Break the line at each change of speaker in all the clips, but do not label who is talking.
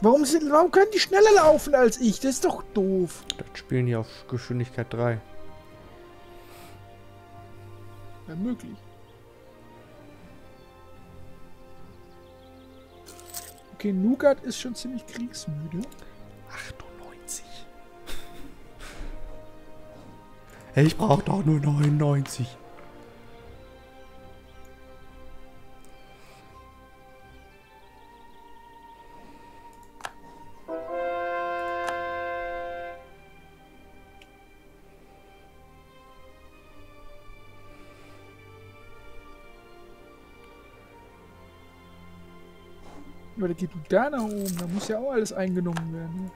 Warum, sind, warum können die schneller laufen als ich? Das ist doch doof.
Das spielen die auf Geschwindigkeit 3.
Ja, möglich. Okay, Nougat ist schon ziemlich kriegsmüde.
98. Ich brauche doch nur 99.
Geht da nach oben. Da muss ja auch alles eingenommen werden.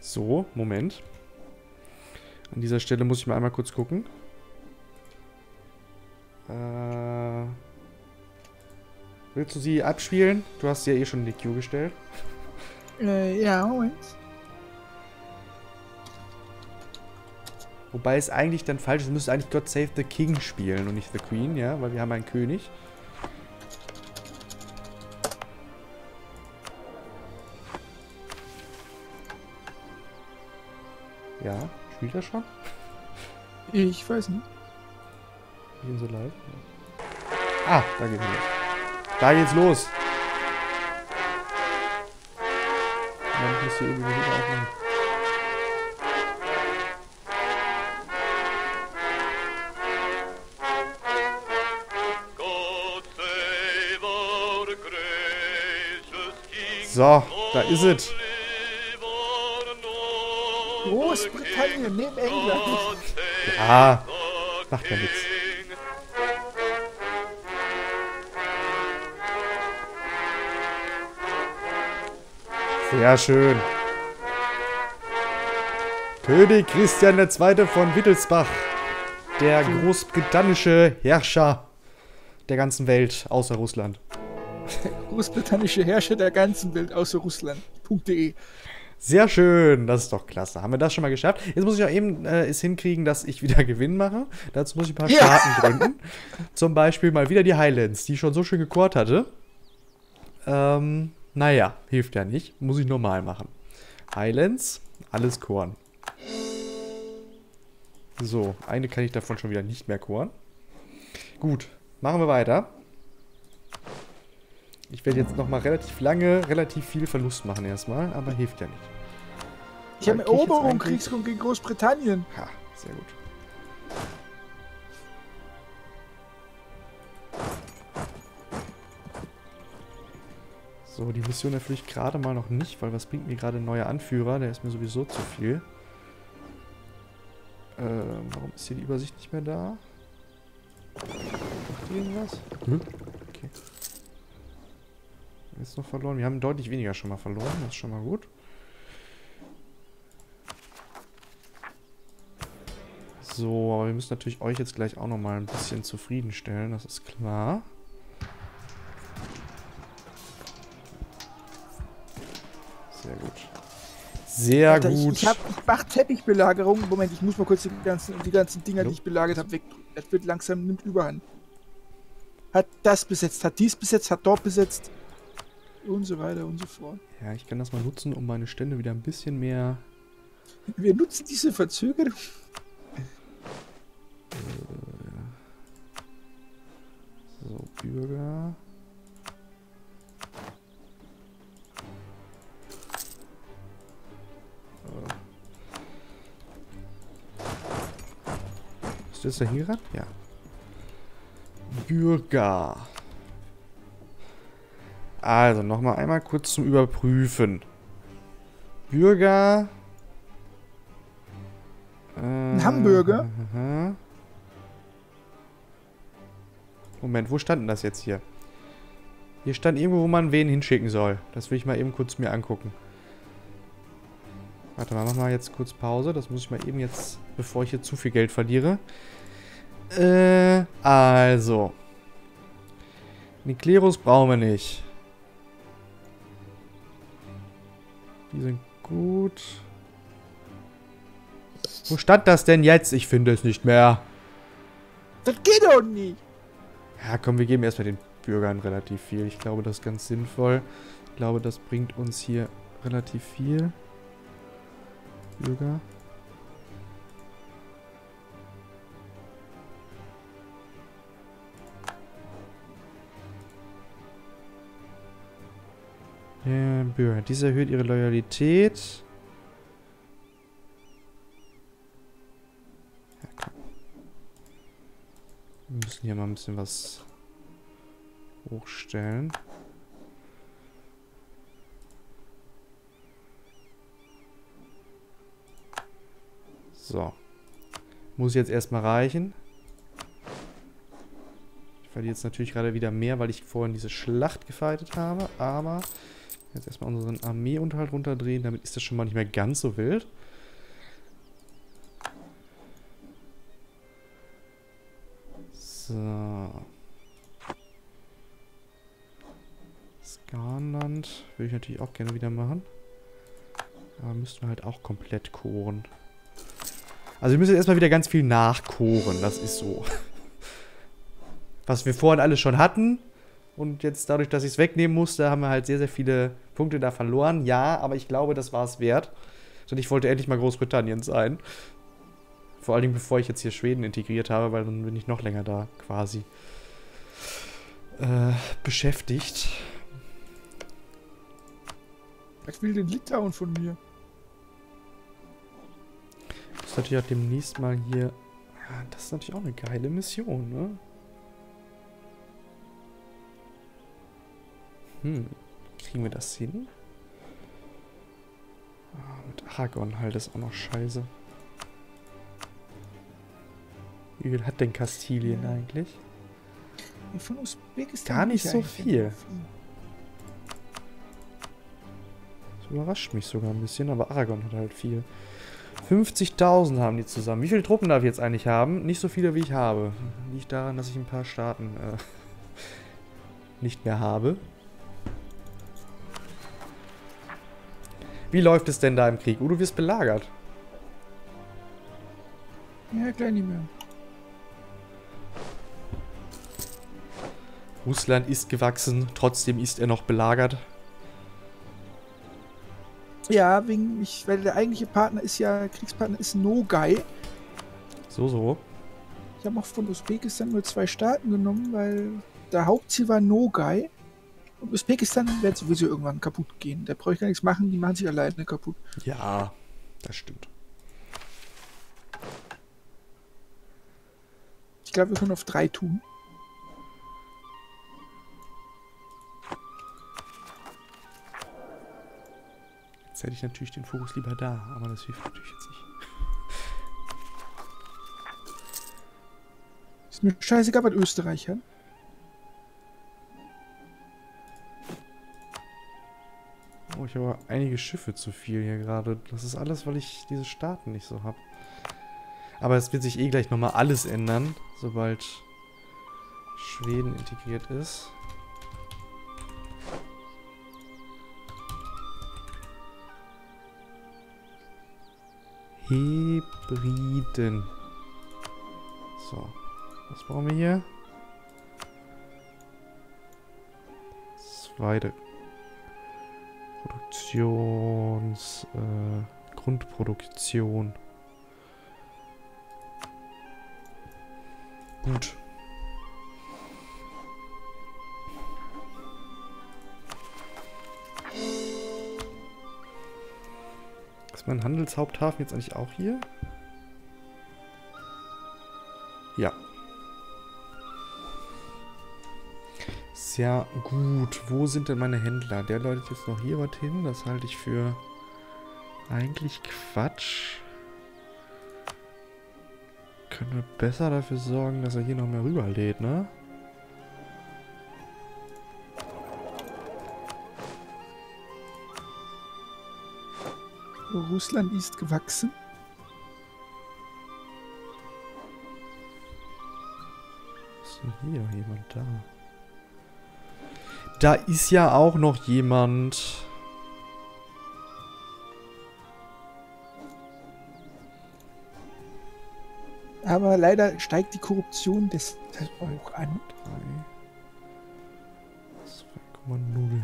So, Moment. An dieser Stelle muss ich mal einmal kurz gucken. Äh, willst du sie abspielen? Du hast sie ja eh schon in die Queue gestellt.
Äh, ja, Moment.
Wobei es eigentlich dann falsch ist. Du müsstest eigentlich God Save the King spielen und nicht The Queen, ja? Weil wir haben einen König. Ja, spielt er schon?
Ich weiß nicht.
Ich bin so live. Ah, da geht's los. Da geht's los. Ich muss hier irgendwie wieder aufmachen. So, da ist es.
Großbritannien neben England.
Ja, macht ja nichts. Sehr schön. König Christian II. von Wittelsbach. Der großbritannische Herrscher der ganzen Welt, außer Russland.
Großbritannische Herrscher der ganzen Welt außer Russland.de.
Sehr schön, das ist doch klasse. Haben wir das schon mal geschafft? Jetzt muss ich auch eben äh, es hinkriegen, dass ich wieder Gewinn mache. Dazu muss ich ein paar
Ja.
Staaten gründen. Zum Beispiel mal wieder die Highlands, die ich schon so schön gekocht hatte. Ähm, naja, hilft ja nicht. Muss ich normal machen. Highlands, alles Korn. So, eine kann ich davon schon wieder nicht mehr koren. Gut, machen wir weiter. Ich werde jetzt noch mal relativ lange, relativ viel Verlust machen erstmal, aber hilft ja nicht.
Ich habe Eroberung, Kriegsgrund gegen Großbritannien.
Ha, sehr gut. So, die Mission erfülle ich gerade mal noch nicht, weil was bringt mir gerade ein neuer Anführer? Der ist mir sowieso zu viel. Ähm, warum ist hier die Übersicht nicht mehr da? Macht irgendwas? Hm? Okay. Jetzt noch verloren. Wir haben deutlich weniger schon mal verloren. Das ist schon mal gut. So, aber wir müssen natürlich euch jetzt gleich auch nochmal ein bisschen zufriedenstellen, das ist klar. Sehr gut. Sehr
Alter, ich,
gut.
ich, hab, ich mach Teppichbelagerung. Moment, ich muss mal kurz die ganzen, die ganzen Dinger,
Jo.
die ich belagert habe, weg. Das wird langsam, nimmt überhand. Hat das besetzt, hat dies besetzt, hat dort besetzt. Und so weiter und so fort.
ja, ich kann das mal nutzen, um meine Stände wieder ein bisschen mehr...
Wir nutzen diese Verzögerung.
So, Bürger... Ist das der hier ran? Ja. Bürger. Also, nochmal einmal kurz zum Überprüfen. Bürger. Ein
Hamburger?
Moment, wo stand denn das jetzt hier? Hier stand irgendwo, wo man wen hinschicken soll. Das will ich mal eben kurz mir angucken. Warte mal, mach mal jetzt kurz Pause. Das muss ich mal eben jetzt, bevor ich hier zu viel Geld verliere. Äh, also. Niklerus brauchen wir nicht. Die sind gut. Wo stand das denn jetzt? Ich finde es nicht mehr.
Das geht doch nicht.
Ja, komm, wir geben erstmal den Bürgern relativ viel. Ich glaube, das ist ganz sinnvoll. Ich glaube, das bringt uns hier relativ viel. Bürger. Ja, Bürger. Dies erhöht ihre Loyalität. Ja, komm. Wir müssen hier mal ein bisschen was hochstellen. So. Muss jetzt erstmal reichen. Ich verliere jetzt natürlich gerade wieder mehr, weil ich vorhin diese Schlacht gefeitet habe. Aber jetzt erstmal unseren Armeeunterhalt runterdrehen. Damit ist das schon mal nicht mehr ganz so wild. So. Skarnland würde ich natürlich auch gerne wieder machen. Aber müssten wir halt auch komplett koren. Also wir müssen erstmal wieder ganz viel nachkoren. Das ist so. Was wir vorhin alles schon hatten. Und jetzt dadurch, dass ich es wegnehmen musste, haben wir halt sehr, sehr viele Punkte da verloren. Ja, aber ich glaube, das war es wert. Und ich wollte endlich mal Großbritannien sein. Vor allen Dingen, bevor ich jetzt hier Schweden integriert habe, weil dann bin ich noch länger da quasi äh, beschäftigt.
Was will denn Litauen von mir?
Das ist natürlich auch demnächst mal hier. Ja, das ist natürlich auch eine geile Mission, ne? Hm, kriegen wir das hin? Ah, mit Aragon halt ist auch noch scheiße. Wie viel hat denn Kastilien eigentlich?
Von Usbekistan
Gar nicht so viel. Das überrascht mich sogar ein bisschen, aber Aragon hat halt viel. 50.000 haben die zusammen. Wie viele Truppen darf ich jetzt eigentlich haben? Nicht so viele, wie ich habe. Liegt daran, dass ich ein paar Staaten äh, nicht mehr habe. Wie läuft es denn da im Krieg? Oh, du wirst belagert.
Ja, gleich nicht mehr.
Russland ist gewachsen, trotzdem ist er noch belagert.
Ja, wegen ich, weil der eigentliche Partner ist ja, Kriegspartner ist Nogai.
So, so.
Ich habe auch von Usbekistan nur zwei Staaten genommen, weil der Hauptziel war Nogai. Und Usbekistan wird sowieso irgendwann kaputt gehen. Da brauche ich gar nichts machen, die machen sich alleine kaputt.
Ja, das stimmt.
Ich glaube, wir können auf drei tun.
Jetzt hätte ich natürlich den Fokus lieber da, aber das hilft natürlich jetzt nicht.
Ist mir scheißegal, was Österreich hat.
Ich habe einige Schiffe zu viel hier gerade. Das ist alles, weil ich diese Staaten nicht so habe. Aber es wird sich eh gleich nochmal alles ändern, sobald Schweden integriert ist. Hebriden. So, was brauchen wir hier? Zweite Produktions... Äh, Grundproduktion. Gut. Ist mein Handelshaupthafen jetzt eigentlich auch hier? Ja. Sehr gut. Wo sind denn meine Händler? Der läutet jetzt noch hier was hin. Das halte ich für eigentlich Quatsch. Können wir besser dafür sorgen, dass er hier noch mehr rüberlädt, ne?
Russland ist gewachsen.
Ist denn hier jemand da? Da ist ja auch noch jemand.
Aber leider steigt die Korruption deshalb auch an.
2,0.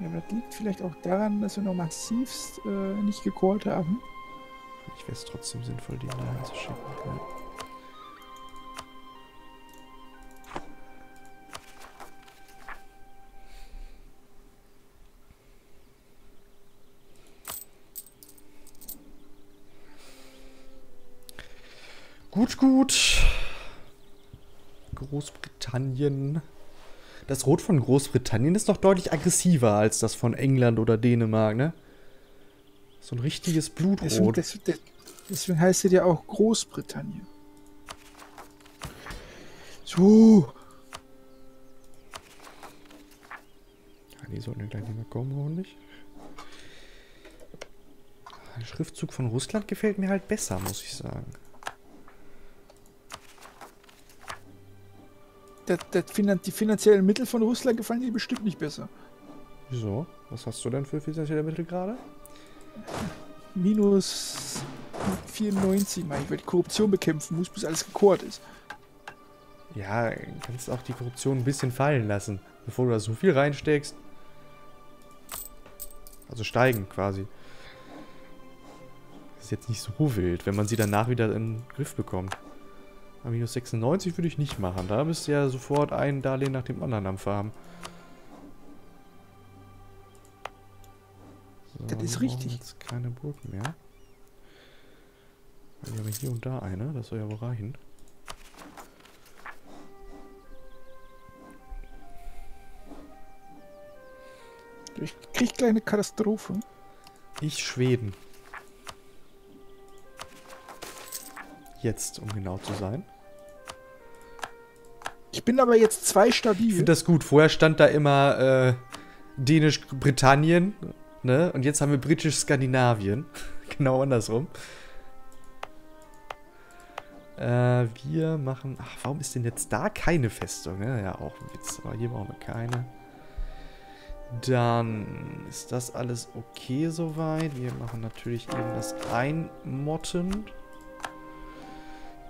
Ja, aber das liegt vielleicht auch daran, dass wir noch massivst äh, nicht gecallt haben.
Ich wäre es trotzdem sinnvoll, die da einzuschicken. Ja. Gut, gut. Großbritannien. Das Rot von Großbritannien ist doch deutlich aggressiver als das von England oder Dänemark, ne? So ein richtiges
Deswegen,
Blutrot.
des, des, deswegen heißt es ja auch Großbritannien. So,
Ja, die sollten ja gleich nicht mehr kommen, hoffentlich. Der Schriftzug von Russland gefällt mir halt besser, muss ich sagen.
Das, das die finanziellen Mittel von Russland gefallen dir bestimmt nicht besser.
Wieso? Was hast du denn für finanzielle Mittel gerade?
Minus 94, meine ich, weil die Korruption bekämpfen muss, bis alles gekort ist.
Ja, kannst auch die Korruption ein bisschen fallen lassen, bevor du da so viel reinsteckst. Also steigen quasi. Das ist jetzt nicht so wild, wenn man sie danach wieder in den Griff bekommt. Minus 96 würde ich nicht machen. Da bist du ja sofort ein Darlehen nach dem anderen am Farben. So,
Das ist richtig.
jetzt keine Burg mehr. Wir haben hier und da eine, das soll ja wohl reichen.
Ich krieg gleich eine Katastrophe.
Ich Schweden. Jetzt, um genau zu sein.
Ich bin aber jetzt zwei
Ich
stabil.
finde das gut. Vorher stand da immer äh, Dänisch-Britannien, ne? Und jetzt haben wir Britisch-Skandinavien. genau andersrum. Äh, wir machen. Ach, warum ist denn jetzt da keine Festung? Ne? Ja, auch ein Witz. Aber hier brauchen wir keine. Dann ist das alles okay soweit. Wir machen natürlich eben das Einmotten.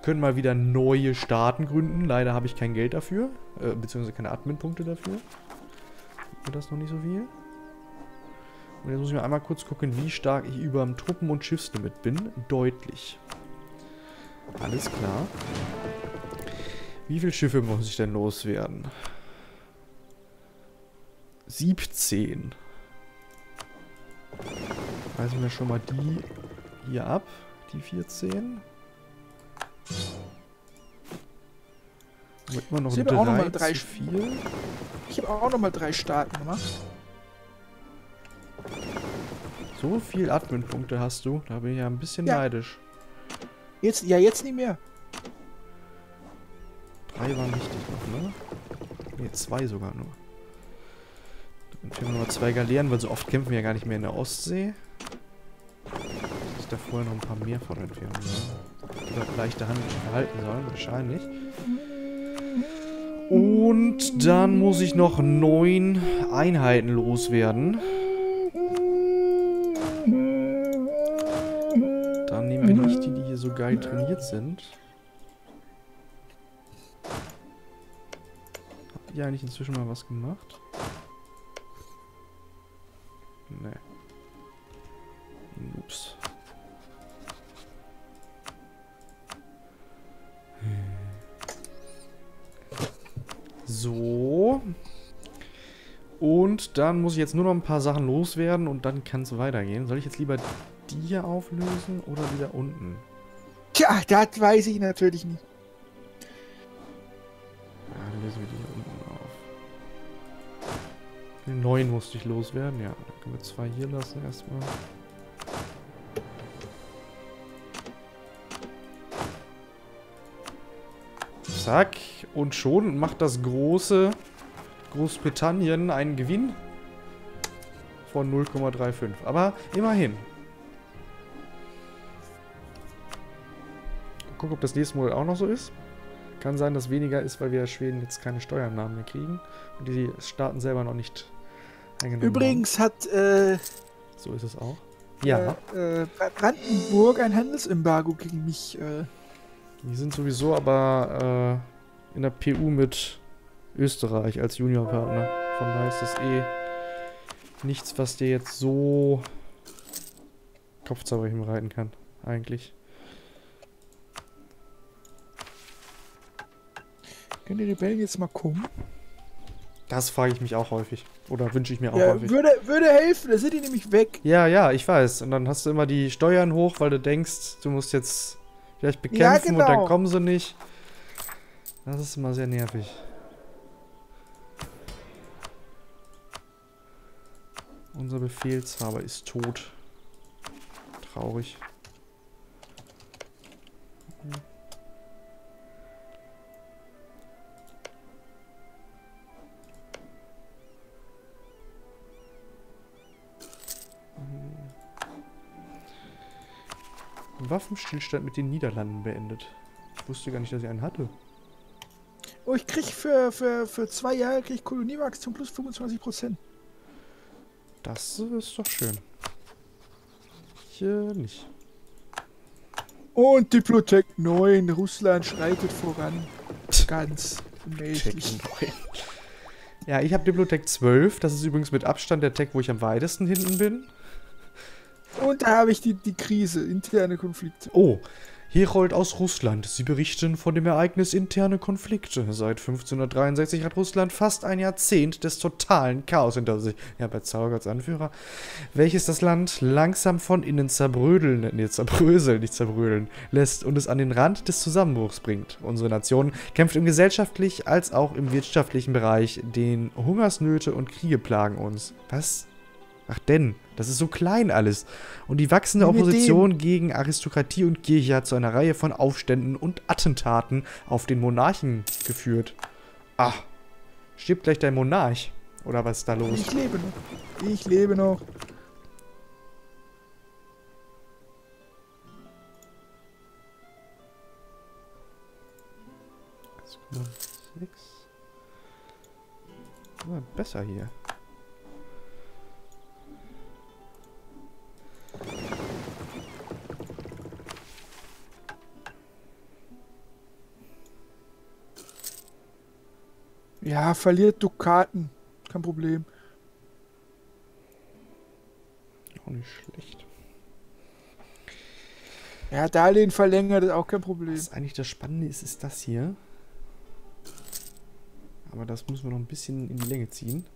Können mal wieder neue Staaten gründen. Leider habe ich kein Geld dafür. Äh, beziehungsweise keine Admin-Punkte dafür. Und das noch nicht so viel. Und jetzt muss ich mir einmal kurz gucken, wie stark ich über dem Truppen- und Schiffslimit bin. Deutlich. Alles klar. Wie viele Schiffe muss ich denn loswerden? 17. Weisen wir schon mal die hier ab. Die 14. Noch
Sie
ein
haben auch noch
3
mal drei
4.
Ich habe auch noch mal drei Staaten gemacht.
So viel Admin-Punkte hast du. Da bin ich ja ein bisschen
Ja.
neidisch.
Jetzt, ja, jetzt nicht mehr.
Drei waren wichtig noch, ne? Ne, zwei sogar nur. Dann fehlen noch zwei Galeeren, weil so oft kämpfen wir ja gar nicht mehr in der Ostsee. Dass ich da vorher noch ein paar mehr von entfernen soll. Oder leichte Hand verhalten sollen, wahrscheinlich. Und dann muss ich noch neun Einheiten loswerden. Dann nehmen wir nicht die, die hier so geil trainiert sind. Habt ihr eigentlich inzwischen mal was gemacht? Nee. Dann muss ich jetzt nur noch ein paar Sachen loswerden und dann kann es weitergehen. Soll ich jetzt lieber die hier auflösen oder wieder unten?
Tja, das weiß ich natürlich nicht.
Ja, dann lösen wir die hier unten auf. Den neuen musste ich loswerden, ja. Dann können wir zwei hier lassen erstmal. Zack. Und schon macht das große Großbritannien einen Gewinn von 0,35. Aber immerhin. Gucken, ob das nächste Mal auch noch so ist. Kann sein, dass weniger ist, weil wir Schweden jetzt keine Steuernahmen mehr kriegen und die Staaten selber noch nicht eingenommen
Übrigens hat äh,
haben. So ist es auch. Ja.
äh, äh, Brandenburg ein Handelsembargo gegen mich. Äh,
Die sind sowieso aber äh, in der PU mit Österreich als Juniorpartner. Von daher ist das eh nichts, was dir jetzt so Kopfzerbrechen bereiten kann, eigentlich.
können die Rebellen jetzt mal kommen?
Das frage ich mich auch häufig. Oder wünsche ich mir auch
Ja,
häufig.
würde, würde helfen, da sind die nämlich weg.
Ja, ja, ich weiß. Und dann hast du immer die Steuern hoch, weil du denkst, du musst jetzt vielleicht bekämpfen
Ja,
und dann
genau.
kommen sie nicht. Das ist immer sehr nervig. Unser Befehlshaber ist tot. Traurig. Waffenstillstand mit den Niederlanden beendet. Ich wusste gar nicht, dass ich einen hatte.
Oh, ich krieg für, für, für zwei Jahre krieg Koloniewachstum plus 25%.
Das ist doch schön. Äh, nicht.
Und Diplotech 9, Russland schreitet voran. Ganz mächtig.
Ja, ich habe Diplotech 12. Das ist übrigens mit Abstand der Tech, wo ich am weitesten hinten bin.
Und da habe ich die, die Krise, interne Konflikte.
Oh, Herold aus Russland. Sie berichten von dem Ereignis interne Konflikte. Seit 1563 hat Russland fast ein Jahrzehnt des totalen Chaos hinter sich. Ja, bei Zauber als Anführer. Welches das Land langsam von innen zerbrödeln, nee, zerbröseln, nicht zerbrödeln, lässt und es an den Rand des Zusammenbruchs bringt. Unsere Nation kämpft im gesellschaftlich als auch im wirtschaftlichen Bereich. Den Hungersnöte und Kriege plagen uns. Was? Ach denn, das ist so klein alles. Und die wachsende
Wie
Opposition gegen Aristokratie und Kirche hat zu einer Reihe von Aufständen und Attentaten auf den Monarchen geführt. Ah, stirbt gleich dein Monarch. Oder was ist da los?
Ich lebe noch. Ich lebe noch.
Sechs. Ah, besser hier.
Ja, verliert Dukaten. Kein Problem.
Auch nicht schlecht.
Ja, Darlehen verlängert ist auch kein Problem.
Was eigentlich das Spannende ist, ist das hier. Aber das müssen wir noch ein bisschen in die Länge ziehen.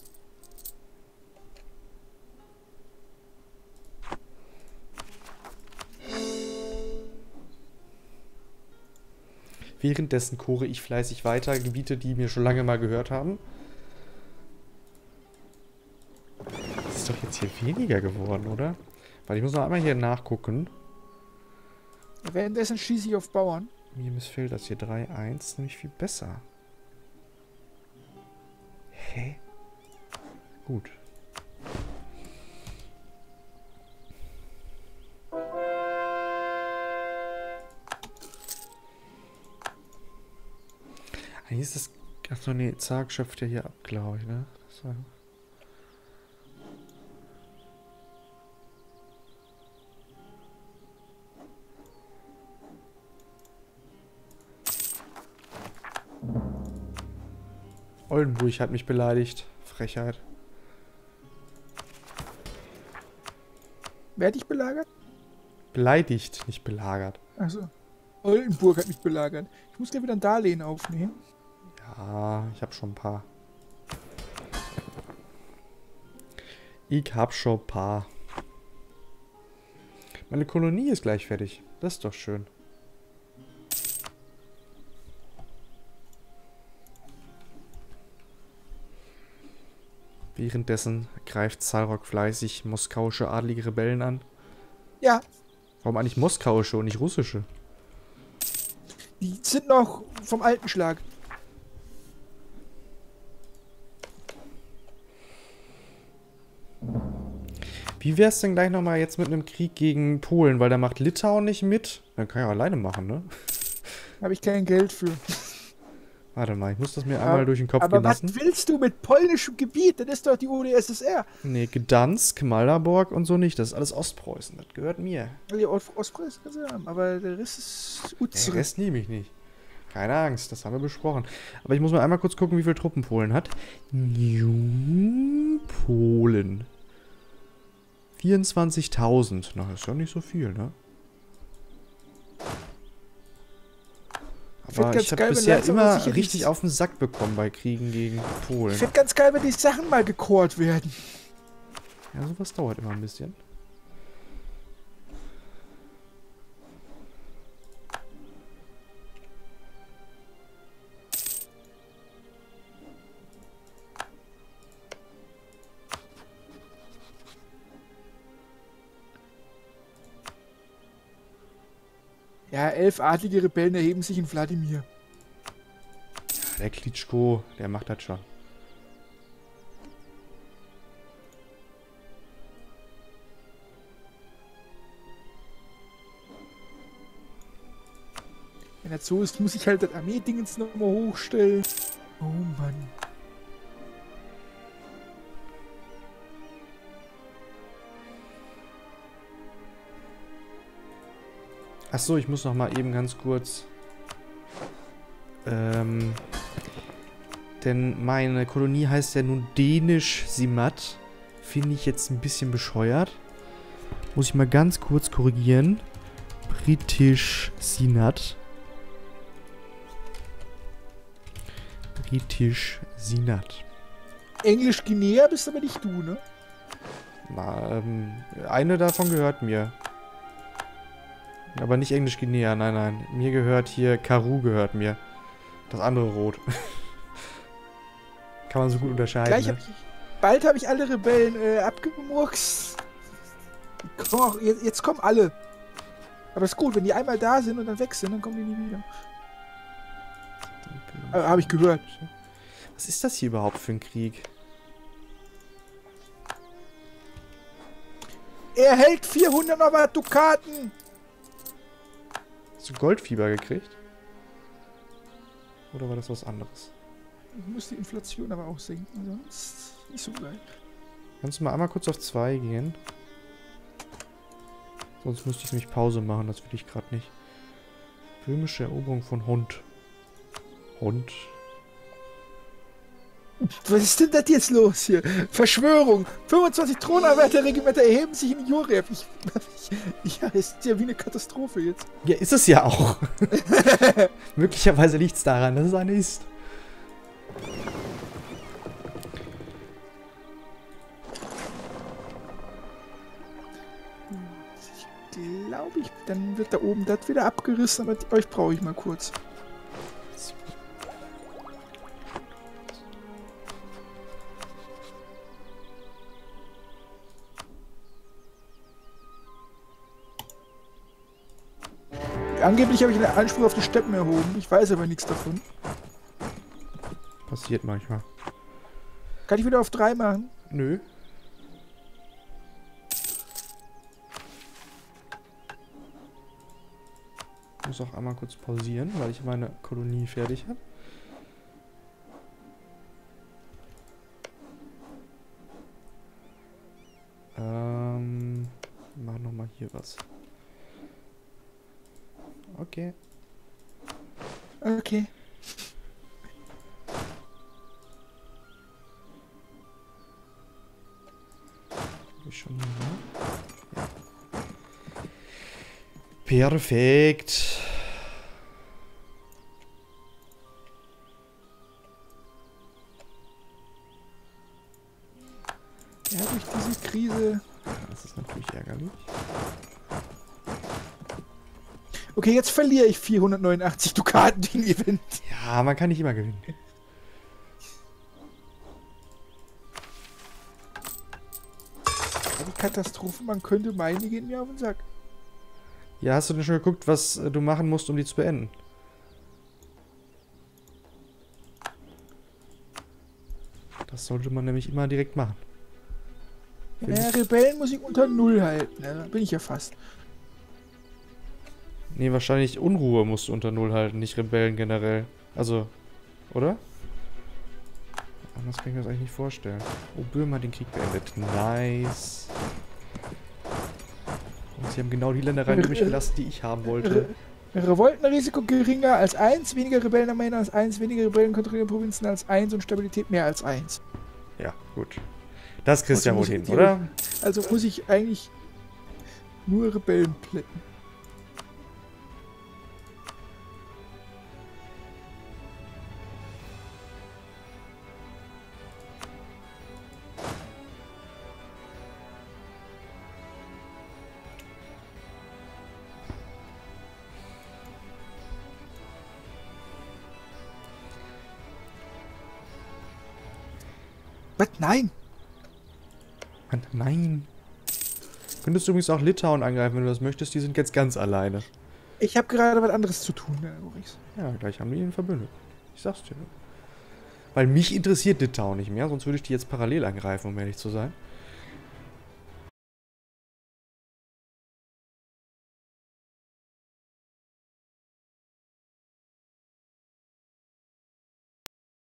Währenddessen chore ich fleißig weiter Gebiete, die mir schon lange mal gehört haben. Das ist doch jetzt hier weniger geworden, oder? Weil ich muss noch einmal hier nachgucken.
Währenddessen schieße ich auf Bauern.
Mir missfällt das hier 3-1 nämlich viel besser. Hä? Gut. Ist das... Achso, nee, Zag schöpft ja hier ab, glaube ich, ne? Das war- Oldenburg hat mich beleidigt. Frechheit.
Wer hat dich belagert?
Beleidigt, nicht belagert.
Also. Oldenburg hat mich belagert. Ich muss gleich wieder ein Darlehen aufnehmen.
Ja, ich habe schon ein paar. Ich hab schon ein paar. Meine Kolonie ist gleich fertig. Das ist doch schön. Währenddessen greift Zarok fleißig moskauische adlige Rebellen an.
Ja,
Warum eigentlich moskauische und nicht russische?
die sind noch vom alten Schlag.
Wie wär's denn gleich nochmal jetzt mit einem Krieg gegen Polen? Weil da macht Litauen nicht mit. Dann kann ich auch alleine machen, ne?
Habe ich kein Geld für.
Warte mal, ich muss das mir einmal durch den Kopf
Aber
gehen
was
lassen.
willst du mit polnischem Gebiet? Das ist doch die UdSSR.
Nee, Gdansk, Malderborg und so nicht. Das ist alles Ostpreußen. Das gehört mir.
Die Ost- Ostpreußen kannst du haben, aber der Rest ist
Den
unsere.
Rest nehme ich nicht. Keine Angst, das haben wir besprochen. Aber ich muss mal einmal kurz gucken, wie viele Truppen Polen hat. New Polen. 24.000. Na, ist ja nicht so viel, ne? Aber
ganz
ich habe bisher
langsam
immer richtig auf den Sack bekommen bei Kriegen gegen Polen.
Ich finde ganz geil, wenn die Sachen mal gekort werden.
Ja, sowas dauert immer ein bisschen.
Ja, elf adlige Rebellen erheben sich in Wladimir.
Der Klitschko, der macht das schon.
Wenn das so ist, muss ich halt das Armeedingens nochmal hochstellen. Oh Mann.
Achso, ich muss noch mal eben ganz kurz. Ähm. Denn meine Kolonie heißt ja nun Dänisch Simat. Finde ich jetzt ein bisschen bescheuert. Muss ich mal ganz kurz korrigieren. Britisch Sinat. Britisch Sinat.
Englisch Guinea bist aber nicht du, ne?
Na, ähm, eine davon gehört mir. Aber nicht Englisch Guinea, nein, nein. Mir gehört hier, Karu gehört mir. Das andere Rot. Kann man so gut unterscheiden.
Gleich
ne?
hab ich. Bald habe ich alle Rebellen äh, abgemurkst. Komm auch, jetzt, jetzt kommen alle. Aber ist gut, wenn die einmal da sind und dann weg sind, dann kommen die nie wieder. Äh, hab ich gehört.
Was ist das hier überhaupt für ein Krieg?
Er hält 400 nochmal Dukaten.
Hast du Goldfieber gekriegt? Oder war das was anderes?
Ich muss die Inflation aber auch senken, sonst nicht so geil.
Kannst du mal einmal kurz auf 2 gehen? Sonst müsste ich nämlich Pause machen, das will ich gerade nicht. Böhmische Eroberung von Hund. Hund.
Was ist denn das jetzt los hier? Verschwörung. 25 Thronarbeiterregimenter erheben sich in Joreb. Ich, ich, ja, ist ja wie eine Katastrophe jetzt.
Ja, ist es ja auch. Möglicherweise liegt es daran, dass es eine ist.
Ich glaube, ich, dann wird da oben das wieder abgerissen, aber euch brauche ich mal kurz. Angeblich habe ich einen Anspruch auf die Steppen erhoben. Ich weiß aber nichts davon.
Passiert manchmal.
Kann ich wieder auf drei machen?
Nö. Ich muss auch einmal kurz pausieren, weil ich meine Kolonie fertig habe. Ähm, mach noch mal hier was. Okay.
Okay.
Ich schon ne? Ja. Perfekt.
Okay, jetzt verliere ich 489 Dukaten gegen Event.
Ja, man kann nicht immer gewinnen.
Die Katastrophe, man könnte meinen, die gehen mir auf den Sack.
Ja, hast du denn schon geguckt, was äh, du machen musst, um die zu beenden? Das sollte man nämlich immer direkt machen.
Ja, Rebellen muss ich unter Null halten. Da bin ich ja fast.
Nee, wahrscheinlich Unruhe musst du unter Null halten, nicht Rebellen generell. Also, Oder? Anders kann ich mir das eigentlich nicht vorstellen. Oh, Böhmen hat den Krieg beendet. Nice. Und sie haben genau die Ländereien übrig gelassen, die ich haben wollte.
Revoltenrisiko geringer als 1, weniger Rebellenarmeen als 1, weniger Rebellenkontrollierte Provinzen als 1 und Stabilität mehr als 1.
Ja, gut. Das kriegst du ja
Also
wohl hin, oder?
Also muss ich eigentlich nur Rebellen plätten. Was? Nein!
Mann, nein. Könntest du übrigens auch Litauen angreifen, wenn du das möchtest. Die sind jetzt ganz alleine.
Ich habe gerade was anderes zu tun, Herr Ulrichs.
Ja, gleich haben die ihn verbündet. Ich sag's dir. Weil mich interessiert Litauen nicht mehr, sonst würde ich die jetzt parallel angreifen, um ehrlich zu sein.